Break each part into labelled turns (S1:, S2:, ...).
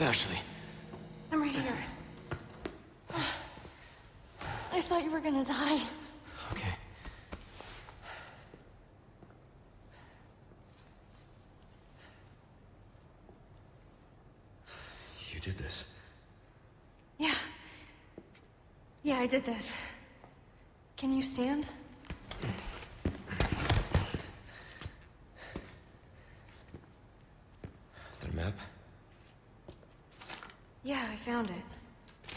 S1: Ashley.
S2: I'm right here. I thought you were gonna die.
S1: Okay. You did this.
S2: Yeah. Yeah, I did this. Can you stand? Mm.
S1: The map?
S2: Yeah, I found it.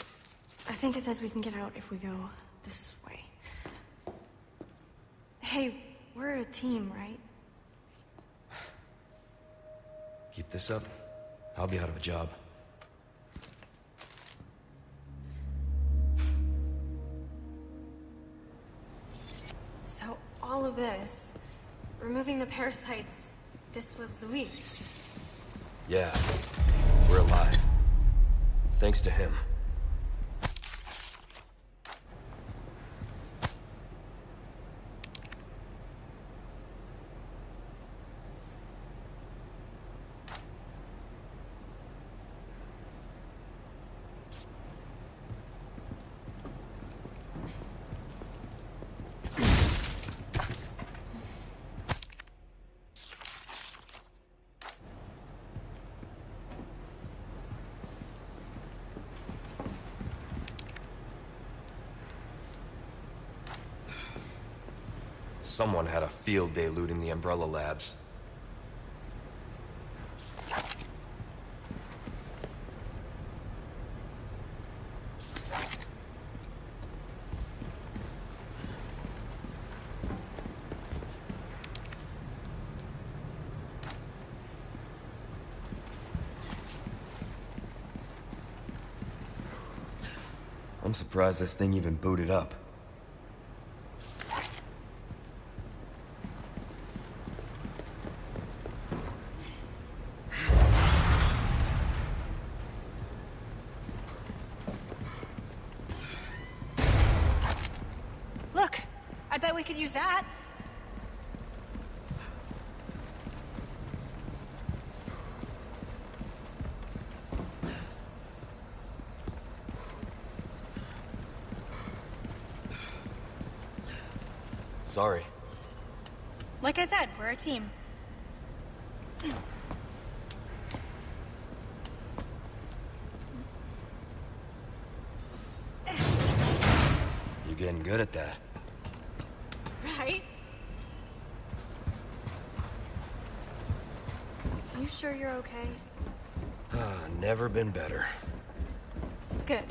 S2: I think it says we can get out if we go this way. Hey, we're a team, right?
S1: Keep this up, I'll be out of a job.
S2: So, all of this, removing the parasites, this was Luis.
S1: Yeah, we're alive. Thanks to him. Someone had a field day looting the Umbrella Labs. I'm surprised this thing even booted up.
S2: Look! I bet we could use that.
S1: Sorry.
S2: Like I said, we're a team.
S1: You're getting good at that.
S2: Right? You sure you're okay?
S1: Ah, never been better.
S2: Good.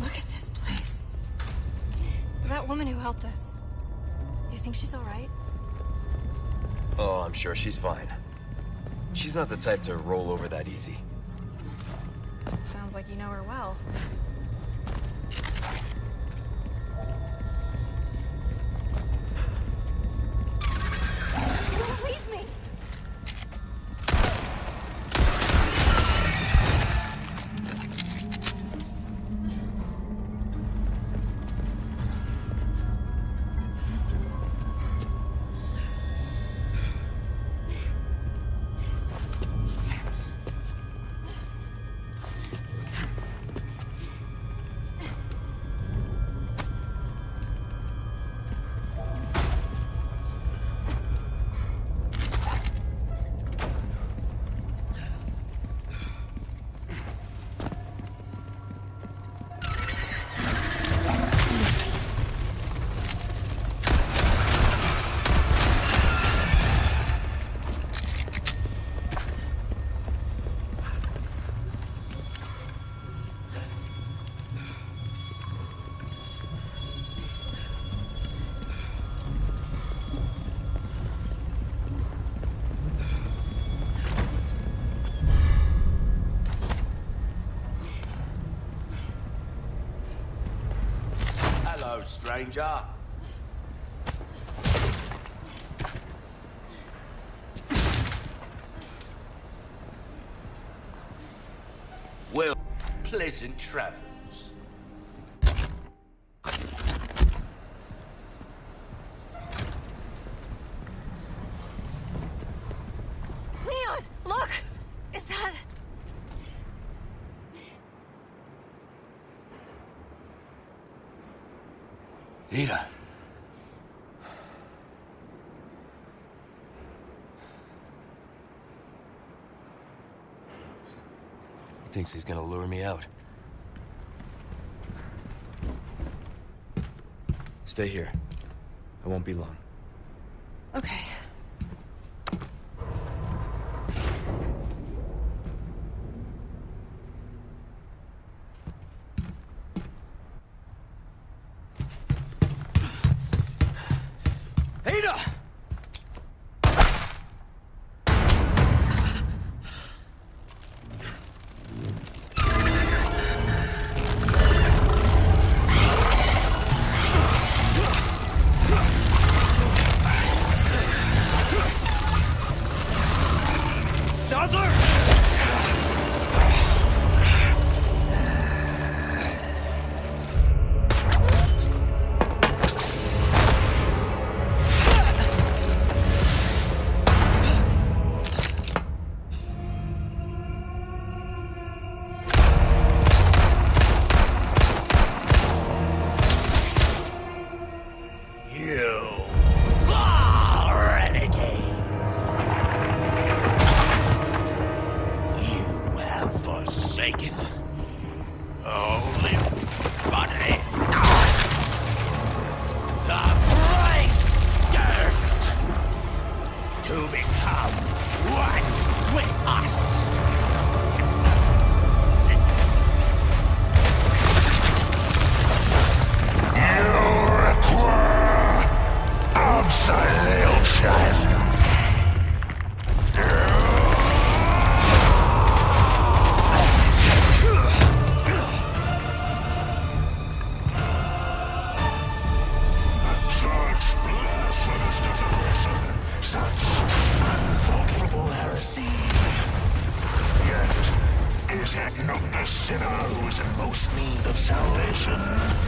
S2: Look at this place. That woman who helped us. You think she's alright?
S1: Oh, I'm sure she's fine. She's not the type to roll over that easy.
S2: Sounds like you know her well.
S3: stranger.
S2: Well,
S1: pleasant travel. thinks he's gonna lure me out. Stay here. I won't be long.
S4: of salvation.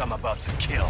S1: I'm about to kill.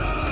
S1: Sir.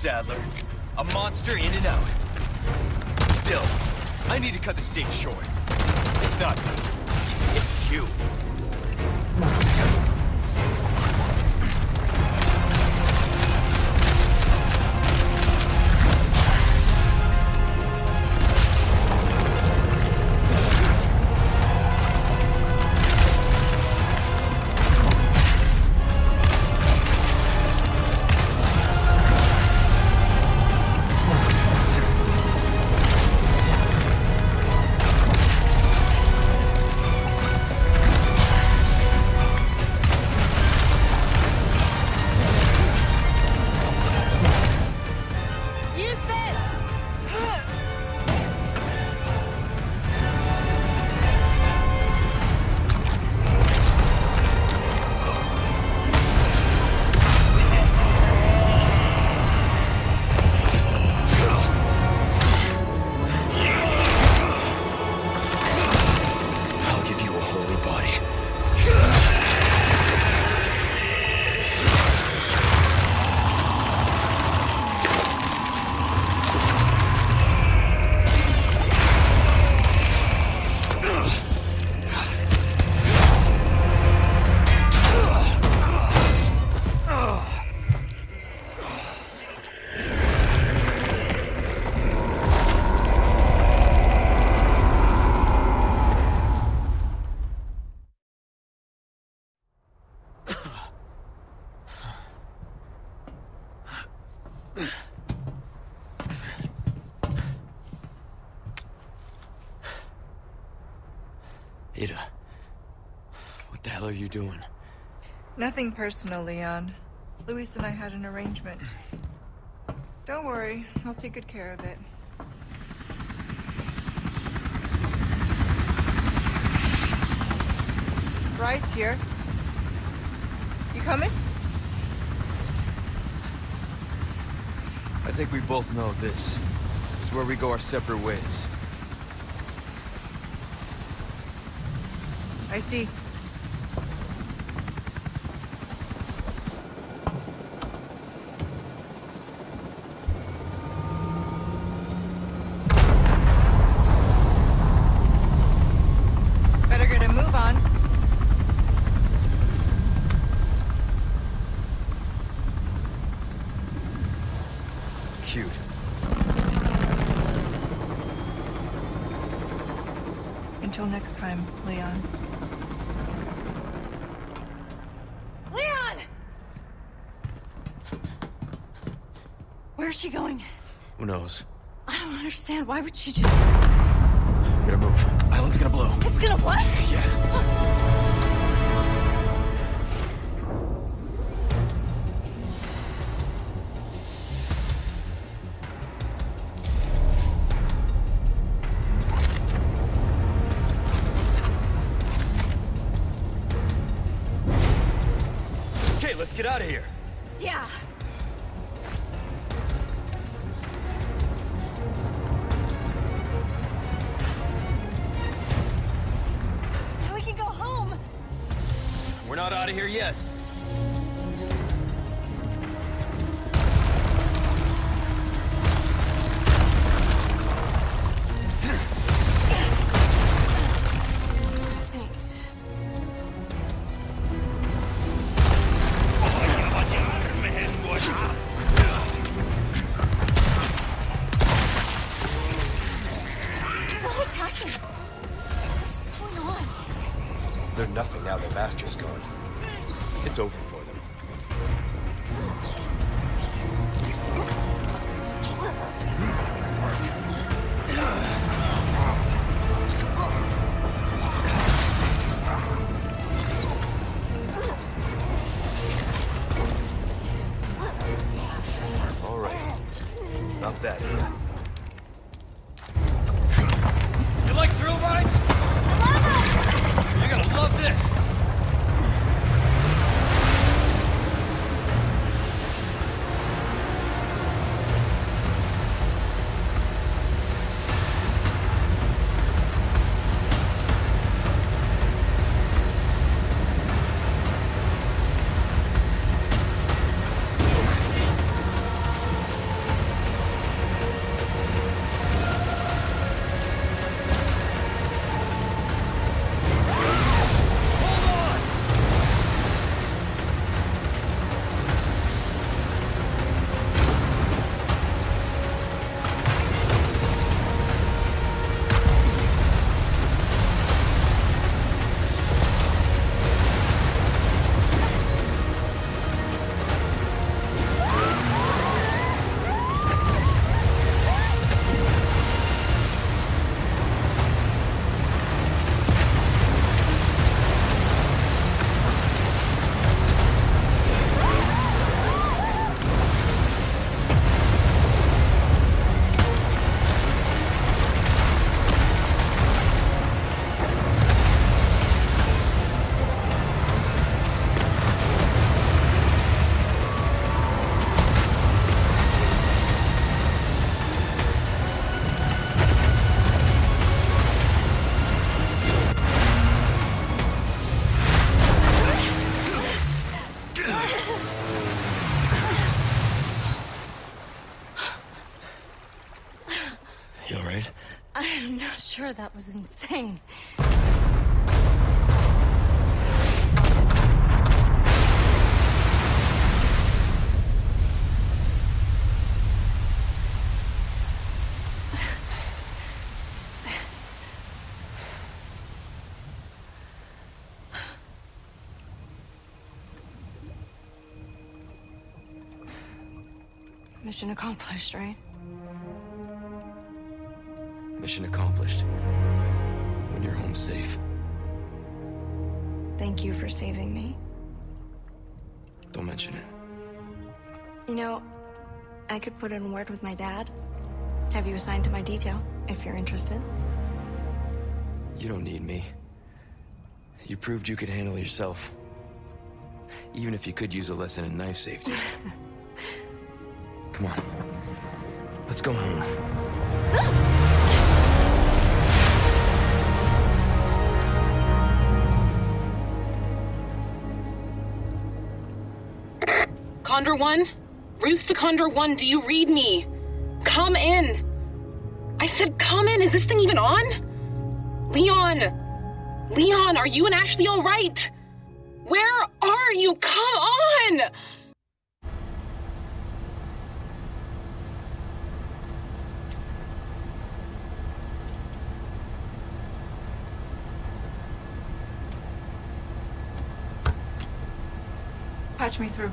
S1: Saddler. A monster in and out. Still, I need to cut this date short. It's not me. It's you. Doing?
S5: Nothing personal, Leon. Luis and I had an arrangement. Don't worry, I'll take good care of it. Bride's here. You coming?
S1: I think we both know this is where we go our separate ways.
S5: I see. Better get a move on.
S1: Cute.
S5: Until next time, Leon.
S2: Leon! Where's she going?
S1: Who knows?
S2: I don't understand. Why would she just...
S1: Gotta move. Island's gonna blow.
S2: It's gonna what?
S1: Yeah. Not out of here yet. That,
S2: that was insane. Mission accomplished, right?
S1: Mission accomplished. When you're home safe.
S2: Thank you for saving me.
S1: Don't mention it.
S2: You know, I could put in word with my dad. Have you assigned to my detail, if you're interested.
S1: You don't need me. You proved you could handle yourself. Even if you could use a lesson in knife safety. Come on. Let's go home.
S6: Condor 1? Roost to Condor 1, do you read me? Come in. I said come in. Is this thing even on? Leon! Leon, are you and Ashley all right? Where are you? Come on!
S5: Patch me through.